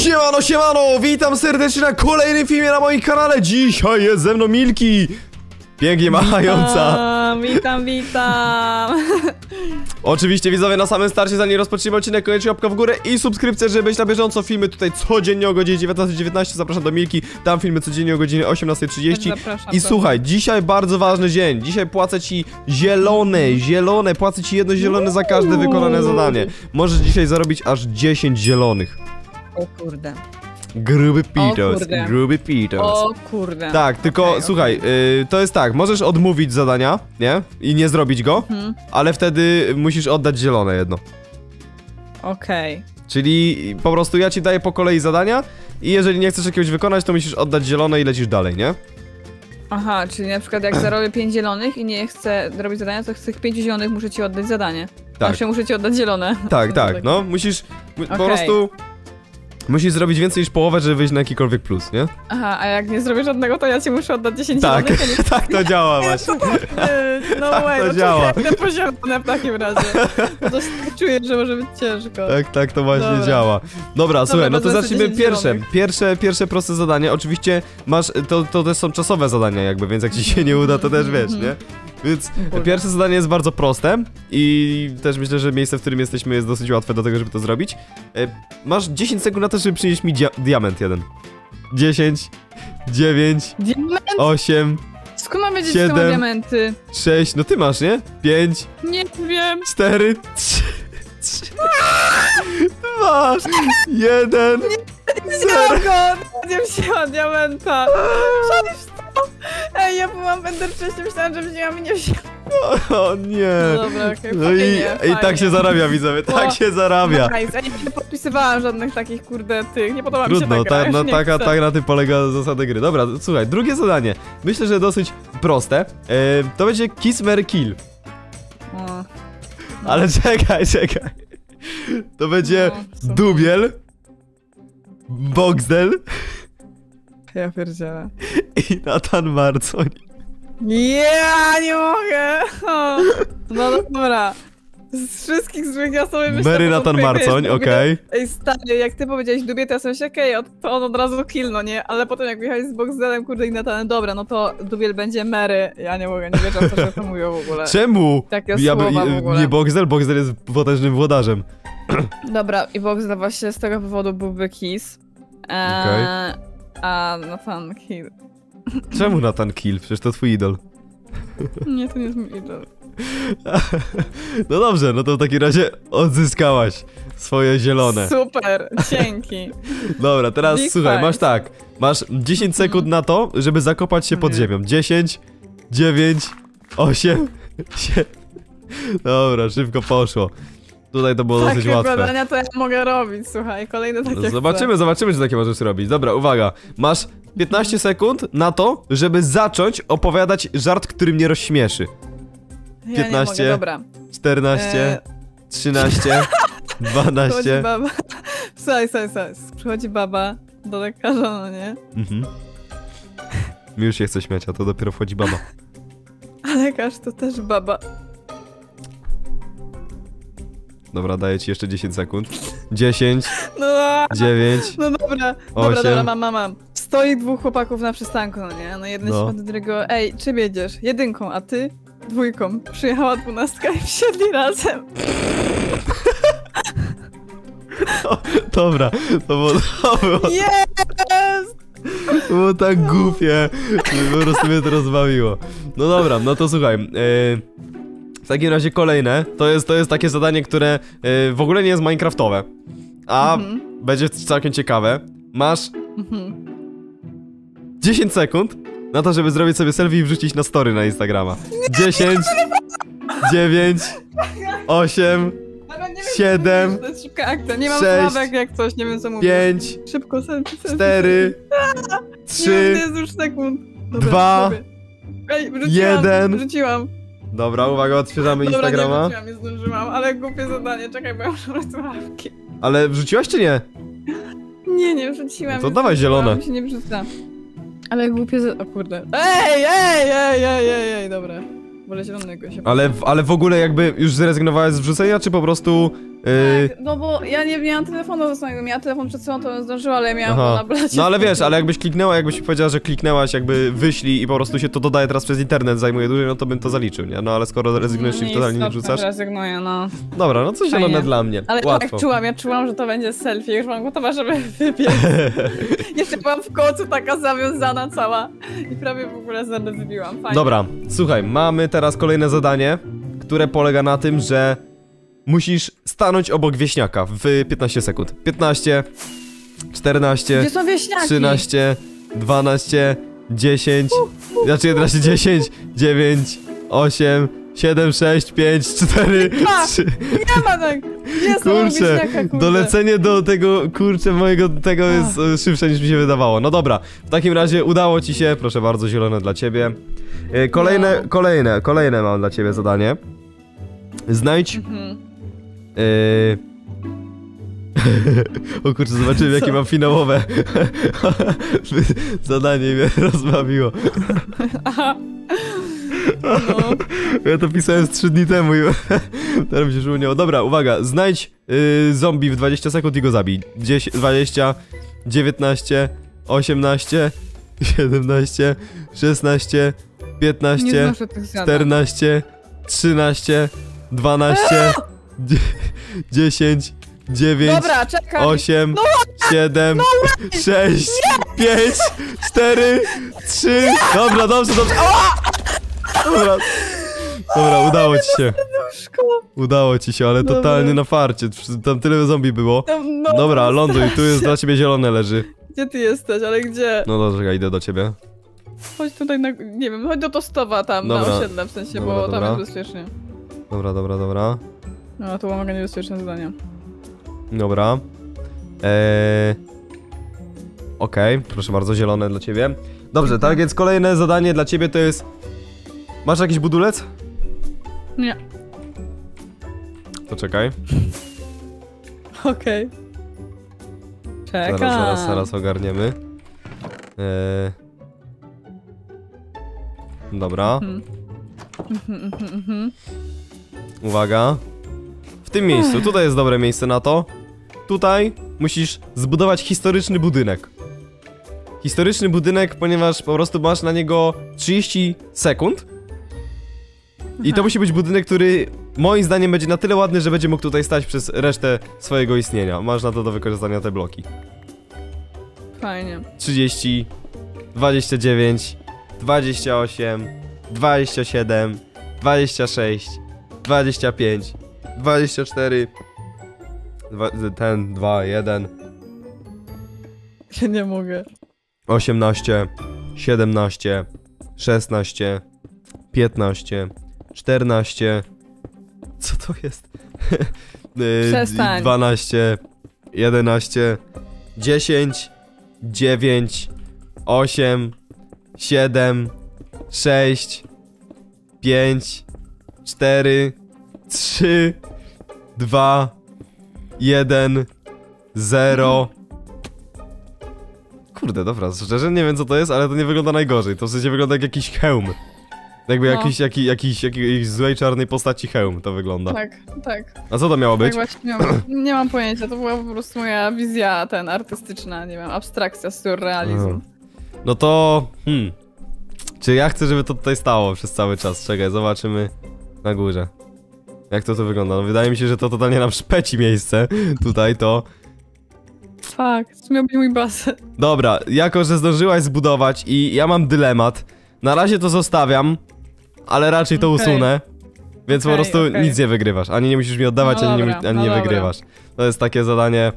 Siemano, siemano! Witam serdecznie na kolejnym filmie na moim kanale. Dzisiaj jest ze mną Milki. Pięknie machająca. Witam, witam, witam. Oczywiście widzowie na samym starcie, zanim rozpoczniemy odcinek, koniecznie łapka w górę i subskrypcja, żeby być na bieżąco. Filmy tutaj codziennie o godzinie 19.19. Zapraszam do Milki. Tam filmy codziennie o godzinie 18.30. Zapraszam I słuchaj, dzisiaj bardzo ważny dzień. Dzisiaj płacę ci zielone, zielone. Płacę ci jedno zielone za każde wykonane zadanie. Możesz dzisiaj zarobić aż 10 zielonych. O kurde. Gruby pitos, gruby pitos. O kurde. Tak, tylko Okej, słuchaj, y, to jest tak, możesz odmówić zadania, nie? I nie zrobić go, Mhm. ale wtedy musisz oddać zielone jedno. Okej. Czyli po prostu ja ci daję po kolei zadania i jeżeli nie chcesz jakiegoś wykonać, to musisz oddać zielone i lecisz dalej, nie? Aha, czyli na przykład jak zarobię 5 zielonych i nie chcę robić zadania, to z tych 5 zielonych muszę ci oddać zadanie. Tak. Znaczy muszę ci oddać zielone. Tak, tak, no musisz mu- po prostu musisz zrobić więcej niż połowę, żeby wyjść na jakikolwiek plus, nie? Aha, a jak nie zrobię żadnego, to ja ci muszę oddać 10 Tak, zielonych. nie- tak to działa właśnie. No Tak way, to no działa. działa. poziom w takim razie. To się czuję, że może być ciężko. Tak, tak to właśnie Dobra. działa. Dobra, słuchaj, no to to za zacznijmy 10 pierwsze. Pierwsze, pierwsze proste zadanie. Oczywiście masz, to, to też są czasowe zadania jakby, więc jak ci się nie uda, to też wiesz, nie? Więc pierwsze zadanie jest bardzo proste i też myślę, że miejsce, w którym jesteśmy jest dosyć łatwe do tego, żeby to zrobić. E, Masz 10 sekund na to, żeby przynieść mi dia diament jeden. 10, 9, Diament? 8, Skąd mam wiedzieć, Siedem. że ma diamenty? 6, no ty masz, nie? 5, Nie wiem. 4, 3, 3, 2, 1, Wziąłem go! Nie wzięłam diamenta! Ej, ja byłam Ender wcześniej, myślałam, że wzięłam i nie wzięłam. O nie. No dobra, okej, No i, i fajnie. tak się zarabia, widzowie, tak O, się zarabia. Nice. Ja nie podpisywałam żadnych takich, kurde, tych. Nie podoba mi się ta gra, tak, już no, nie taka, chcę. tak na tym polega zasada gry. Dobra, słuchaj, drugie zadanie. Myślę, że dosyć proste. E, to będzie Kiss, Mary, Kill. O, Ale czekaj, czekaj. To będzie No? Dubiel, Boxdel Ja pierdzielę. i Nathan Marcoń. Ja nie mogę! O, no dobra. Z wszystkich złych ja sobie myślę... Prostu, jak Marcoń, okej. Ej, stary, jak ty powiedziałeś Dubie, to ja sobie myślę, okej, okay, to on od razu kill, no nie? Ale potem jak jechałeś z Boxdelem, kurde, i Natanem, dobra, no to Dubiel będzie Mary. Ja nie mogę, nie wierzę w to, mówią w ogóle. Czemu? Takie Ja by- słowa w ogóle. nie Boxdel, Boxdel jest potężnym włodarzem. Dobra, i Boxdel właśnie z tego powodu byłby kiss. Eee, Okej. A Nathan kill. Czemu Nathan Kill? Przecież to twój idol. Nie, to nie jest mój idol. No dobrze, no to w takim razie odzyskałaś swoje zielone. Super, dzięki. Dobra, teraz Big słuchaj, five. masz tak. Masz 10 sekund na to, żeby zakopać się pod ziemią. 10, 9, 8, 7. Dobra, szybko poszło. Tutaj to było dosyć Takie łatwe. badania to ja mogę robić, słuchaj, kolejne takie chcę. Zobaczymy, zobaczymy, czy takie możesz robić. Dobra, uwaga. Masz 15 sekund na to, żeby zacząć opowiadać żart, który mnie rozśmieszy. Ja 15. Nie mogę, dobra. 14, Eee, 13, Przychodzi 12. baba. Słuchaj, słuchaj, słuchaj. Przychodzi baba do lekarza, no nie? Mhm. Mi już się chce śmiać, a to dopiero wchodzi baba. A lekarz to też baba. Dobra, daję ci jeszcze 10 sekund. 10, No, a, 9, no dobra. Dobra, Osiem. dobra, mam, mam, mam. Stoi dwóch chłopaków na przystanku, no nie? No jeden No. się do drugiego, ej, czym jedziesz? Jedynką, a ty? Dwójką. Przyjechała dwunastka i wsiedli razem. Dobra, to było, to było, Jest! to było tak głupie, że po prostu mnie to rozbawiło. No dobra, no to słuchaj. e, w takim razie kolejne, to jest, to jest takie zadanie, które e, w ogóle nie jest minecraftowe, a Mhm. będzie całkiem ciekawe. Masz Mhm. 10 sekund na to, żeby zrobić sobie selfie i wrzucić na story na Instagrama. 10, 9, 8, Dobra, nie wiem, Siedem, To jest szybka akcja, nie mam sześć, sławek jak coś, nie wiem co mówię. 5, Szybko, selfie, selfie. 4, Nie wiem, 3, to jest już sekund. Dobra. Dobra, uwaga, odświeżamy Dobra, nie Instagrama. wrzuciłam, nie zdążyłam, ale głupie zadanie, czekaj, bo ja muszę brać słuchawki. Ale wrzuciłaś czy nie? Nie, nie wrzuciłam. No to nie dawaj zielone. Mi się nie wrzuca. Ale głupie za... O kurde. Ej, ej, ej, ej, ej, ej, dobra. Wolę zielonego się Ale, w- ale w ogóle jakby już zrezygnowałaś z wrzucenia, czy po prostu Tak, no bo ja nie miałam telefonu ze swojego, miałam telefon przed sobą, to bym zdążyła, ale ja miałam go na blacie. No ale wiesz, ale jakbyś kliknęła, jakbyś powiedziała, że kliknęłaś, jakby wyślij i po prostu się to dodaje teraz przez internet, zajmuje dłużej, no to bym to zaliczył, nie? No ale skoro rezygnujesz i totalnie nie wrzucasz. Rezygnuję, no. Dobra, no coś zielone dla mnie. Ale Łatwo. tak czułam, ja czułam, że to będzie selfie, już mam gotowa, żeby wybiec. Jeszcze byłam w kocu taka zawiązana cała i prawie w ogóle zęby wybiłam. Fajnie. Dobra, słuchaj, mamy teraz kolejne zadanie, które polega na tym, że musisz stanąć obok wieśniaka w 15 sekund. 15, 14, Gdzie są wieśniaki? 13, 12, 10, znaczy 11, 10, 9, 8, 7, 6, 5, 4, A, 3. Nie ma tak! Gdzie są Kurczę, wieśniaka, kurde? dolecenie do tego, kurczę, mojego tego jest e, szybsze niż mi się wydawało. No dobra, w takim razie udało ci się, proszę bardzo, zielone dla ciebie. E, Kolejne, No. kolejne, kolejne mam dla ciebie zadanie. Znajdź... Mhm. E, o kurczę, zobaczyłem jakie mam finałowe zadanie mnie rozbawiło. Aha. No. Ja to pisałem z 3 dni temu i teraz mi się przypomniało. Dobra, uwaga, znajdź y, zombie w 20 sekund i go zabij. 10, 20, 19, 18, 17, 16, Nie 15, znoszę tych zadań. 14, 13, 12, 10, 9, Dobra, czekaj. 8, 7, 6, 5, 4, 3. Dobra, dobrze, dobrze. Ała! Dobra. Dobra, udało ci się. Udało ci się, ale Dobra. totalnie na farcie. Tam tyle zombie było. No, no, Dobra, ląduj, tu jest dla ciebie zielone leży. Gdzie ty jesteś, ale gdzie? No dobrze, ja idę do ciebie. Chodź tutaj na... Nie wiem, chodź do Tostowa tam, Dobra. na osiedle w sensie, Dobra, bo dobra. tam jest bezpiecznie. Dobra, dobra, dobra. No, mam mega niebezpieczne zadania. Dobra. Eee... Okej, proszę bardzo, zielone dla ciebie. Dobrze, tak więc kolejne zadanie dla ciebie to jest... Masz jakiś budulec? Nie. To czekaj. Okej. Czekam. Zaraz, zaraz, zaraz ogarniemy. Eee... Dobra, Mhm. Mhm, mhm, mhm. uwaga. W tym miejscu, tutaj jest dobre miejsce na to. Tutaj musisz zbudować historyczny budynek. Historyczny budynek, ponieważ po prostu masz na niego 30 sekund. I to musi być budynek, który moim zdaniem będzie na tyle ładny, że będzie mógł tutaj stać przez resztę swojego istnienia. Masz na to do wykorzystania te bloki. Fajnie. 30, 29, 28, 27, 26, 25, 24, dwa, ten, 2, 1, Ja nie mogę. 18, 17, 16, 15, 14, co to jest? Y, Przestań. 12, 11, 10, 9, 8, 7, 6, 5, 4, 3, 2, 1, 0. Kurde, dobra, szczerze nie wiem co to jest, ale to nie wygląda najgorzej. To w sensie wygląda jak jakiś hełm. Jakby No. jakiś, jaki, jakiś, jakiejś złej czarnej postaci hełm to wygląda. Tak, tak. A co to miało Tak być? właśnie nie mam, nie mam pojęcia, to była po prostu moja wizja ten artystyczna, nie wiem, abstrakcja, surrealizm. Aha. No to... Hmm. Czy ja chcę, żeby to tutaj stało przez cały czas? Czekaj, zobaczymy na górze. Jak to tu wygląda? No wydaje mi się, że to totalnie nam szpeci miejsce. Tutaj to... Fuck, to miał być mój basen. Dobra, jako że zdążyłaś zbudować i ja mam dylemat, na razie to zostawiam, ale raczej to Okej. usunę. Więc po Okej, prostu okej. nic nie wygrywasz. Ani nie musisz mi oddawać, No ani, nie, dobra, mu- ani no nie wygrywasz. To jest takie zadanie,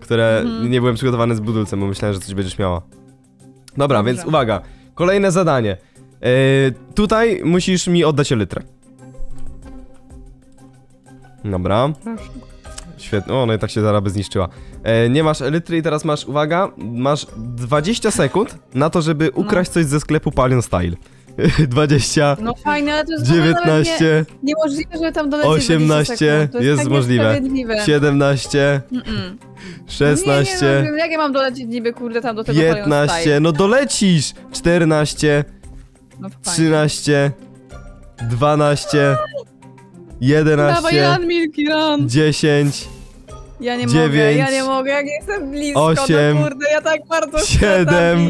które Mhm. nie byłem przygotowany z budulcem, bo myślałem, że coś będziesz miała. Dobra, Dobrze. więc uwaga. Kolejne zadanie. Yy, tutaj musisz mi oddać elytrę. Dobra. Świetnie. O, no i tak się zaraz by zniszczyła. E, nie masz elitry i teraz masz, uwaga, masz 20 sekund na to, żeby ukraść coś ze sklepu Palion Style. 20, No fajnie, ale to jest w ogóle nawet 19, Nie, niemożliwe, żeby tam dolecieć 18, 20 sekund. Jest, jest tak możliwe. niesprawiedliwe. 17, Mm-mm. 16, Nie, nie, no, jak ja mam dolecieć niby, kurde, tam do tego Palion 15, Style? no dolecisz! 14, No fajnie. 13, 12, Dawaj, 11, run, Milki, run! 10, Ja nie mogę, ja dziewięć, nie mogę, jak jestem blisko, osiem, no kurde, ja tak bardzo siedem,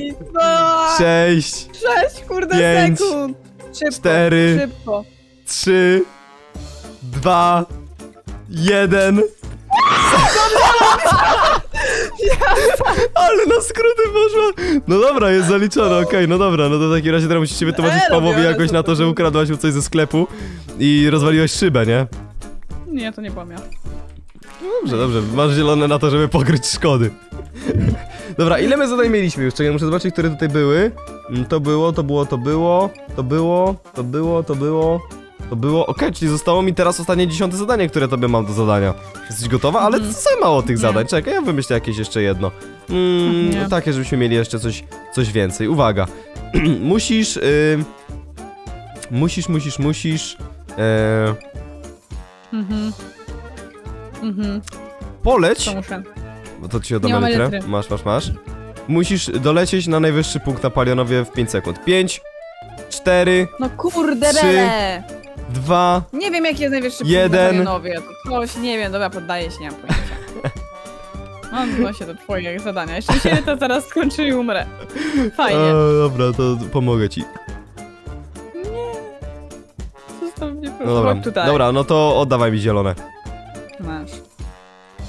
6, Sześć, kurde, pięć, sekund! Szybko, cztery, szybko. 3, 2, 1. Ale na skróty poszła! No dobra, jest zaliczone, okej, no dobra, no to w takim razie teraz musicie wytłumaczyć Pawłowi biorę jakoś na to, że ukradłaś mu coś ze sklepu i rozwaliłeś szybę, nie? Nie, to nie byłam ja. Dobrze, dobrze, masz zielone na to, żeby pokryć szkody. Dobra, ile my zadań mieliśmy już? Czekaj, muszę zobaczyć, które tutaj były. Mm, To było, to było, to było, to było, to było, to było, to było. Okej, czyli zostało mi teraz ostatnie dziesiąte zadanie, które tobie mam do zadania. Jesteś gotowa? Ale to co mało tych zadań. Czekaj, ja wymyślę jakieś jeszcze jedno. Mm, no takie, żebyśmy mieli jeszcze coś, coś więcej. Uwaga. musisz, y... musisz, musisz, musisz, e... Mhm. Mhm, poleć to muszę. Bo to ci oddam litrę. litry. Masz, masz, masz. Musisz dolecieć na najwyższy punkt na palionowie w 5 sekund. 5, 4, No kurde, Trzy, bele! 2, Nie wiem, jaki jest najwyższy jeden. punkt na Nowie. To coś, nie wiem, dobra, poddaję się, nie mam pojęcia. Mam się do twojego zadania. Jeśli się to zaraz skończy i umrę. Fajnie. E, dobra, to pomogę ci. No dobra. Chodź tutaj. Dobra, no to oddawaj mi zielone. Masz.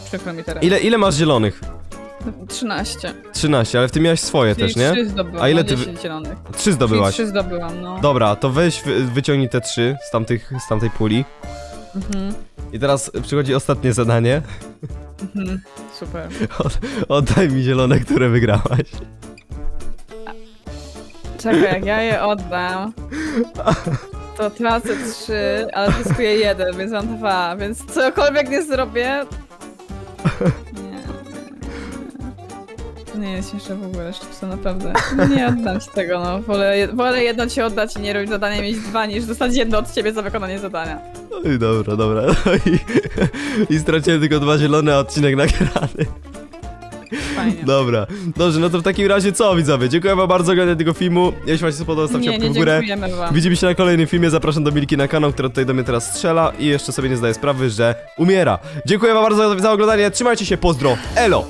Przykro mi teraz. Ile, ile masz zielonych? 13. 13, ale w tym miałeś swoje Czyli też, nie? 3 zdobyłam, A ile no ty wy- 10 zielonych. 3 Czyli zdobyłaś. 3 zdobyłam, no. Dobra, to weź, wy, wyciągnij te 3 z, tamtych, z tamtej puli. Mhm. I teraz przychodzi ostatnie zadanie. Mhm. Super. Oddaj mi zielone, które wygrałaś. Czekaj, jak ja je oddam, to tracę 3, ale zyskuję 1, więc mam 2, więc cokolwiek nie zrobię... Nie. Nie jest śmieszne w ogóle, szczerze, naprawdę. Nie oddam ci tego, no. Wolę, wolę jedno ci oddać i nie robić zadania, mieć dwa, niż dostać jedno od ciebie za wykonanie zadania. No i dobra, dobra. No i, I straciłem tylko dwa zielone, odcinek nagrany. Fajnie. Dobra, dobrze, no to w takim razie co widzowie? Dziękuję wam bardzo za oglądanie tego filmu. Jeśli wam się spodobał, stawcie Nie, w górę. wam. Widzimy się na kolejnym filmie, zapraszam do Milki na kanał, która tutaj do mnie teraz strzela i jeszcze sobie nie zdaje sprawy, że umiera. Dziękuję wam bardzo za, za oglądanie, trzymajcie się, pozdro, elo!